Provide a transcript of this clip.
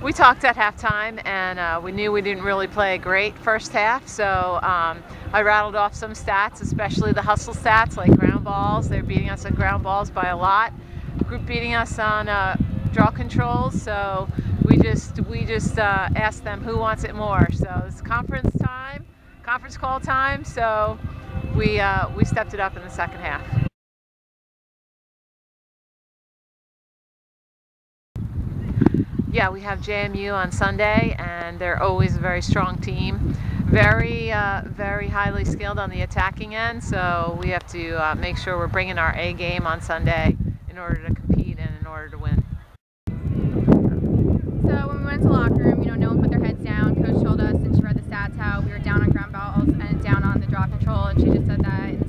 We talked at halftime and uh, we knew we didn't really play a great first half, so um, I rattled off some stats, especially the hustle stats like ground balls. They're beating us on ground balls by a lot. Group beating us on uh, draw controls, so we just we just uh, asked them who wants it more. So it's conference time, conference call time. So we uh, we stepped it up in the second half. Yeah, we have JMU on Sunday, and they're always a very strong team. Very, uh, very highly skilled on the attacking end, so we have to uh, make sure we're bringing our A game on Sunday in order to compete and in order to win. So when we went to the locker room, you know, no one put their heads down. Coach told us, and she read the stats, how we were down on ground balls and down on the draw control, and she just said that